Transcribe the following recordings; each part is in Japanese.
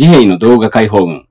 自衛の動画解放軍。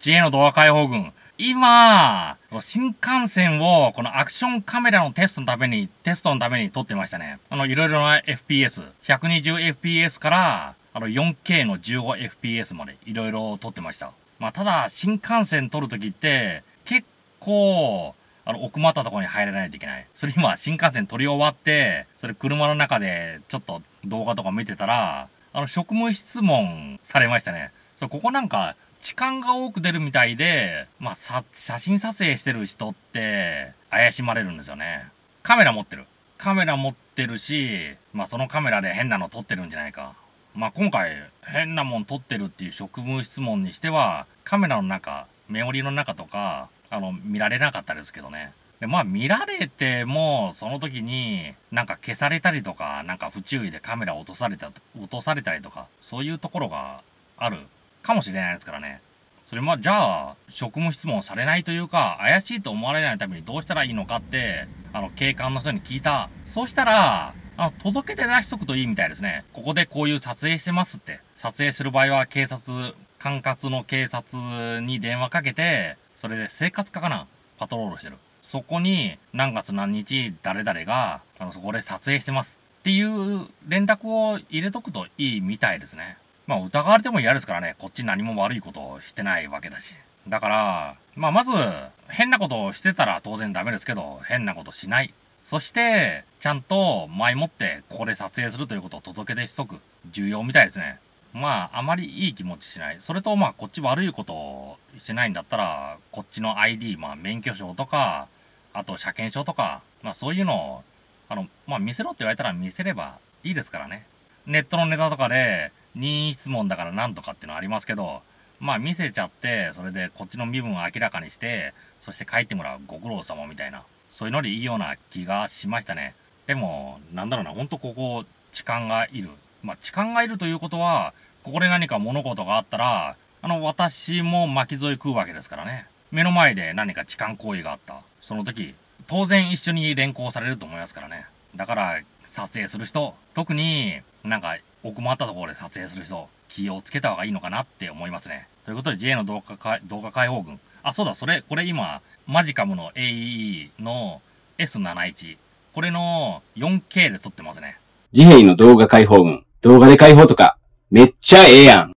自衛の動画解放軍。今、新幹線をこのアクションカメラのテストのために、テストのために撮ってましたね。あの、いろいろな FPS、120fps から、あの、4K の 15fps までいろいろ撮ってました。まあ、ただ、新幹線撮るときって、結構、あの、奥まったところに入らないといけない。それ今、新幹線撮り終わって、それ車の中でちょっと動画とか見てたら、あの、職務質問されましたね。そう、ここなんか、痴漢が多く出るみたいで、まあ、さ、写真撮影してる人って、怪しまれるんですよね。カメラ持ってる。カメラ持ってるし、まあ、そのカメラで変なの撮ってるんじゃないか。まあ、今回、変なもん撮ってるっていう職務質問にしては、カメラの中、メモリの中とか、あの、見られなかったですけどね。で、まあ見られても、その時になんか消されたりとか、なんか不注意でカメラ落とされた、落とされたりとか、そういうところがあるかもしれないですからね。それまあじゃあ、職務質問されないというか、怪しいと思われないためにどうしたらいいのかって、あの、警官の人に聞いた。そうしたら、あの、届けて出しとくといいみたいですね。ここでこういう撮影してますって。撮影する場合は警察、管轄の警察に電話かけて、それで生活課かなパトロールしてる。そこに何月何日誰々が、あの、そこで撮影してますっていう連絡を入れとくといいみたいですね。まあ疑われても嫌ですからね、こっち何も悪いことをしてないわけだし。だから、まあまず、変なことをしてたら当然ダメですけど、変なことしない。そして、ちゃんと前もってここで撮影するということを届け出しとく。重要みたいですね。まあ、あまりいい気持ちしない。それと、まあ、こっち悪いことをしてないんだったら、こっちの ID、まあ、免許証とか、あと車検証とか、まあそういうのを、あの、まあ見せろって言われたら見せればいいですからね。ネットのネタとかで、任意質問だからなんとかっていうのありますけど、まあ見せちゃって、それでこっちの身分を明らかにして、そして書いてもらうご苦労様みたいな、そういうのでいいような気がしましたね。でも、なんだろうな、ほんとここ、痴漢がいる。まあ痴漢がいるということは、ここで何か物事があったら、あの、私も巻き添え食うわけですからね。目の前で何か痴漢行為があった。その時、当然一緒に連行されると思いますからね。だから、撮影する人、特になんか奥まったところで撮影する人、気をつけた方がいいのかなって思いますね。ということで JA の動画動画解放軍。あ、そうだ、それ、これ今、マジカムの AEE の S71。これの 4K で撮ってますね。自衛の動画解放軍。動画で解放とか、めっちゃええやん。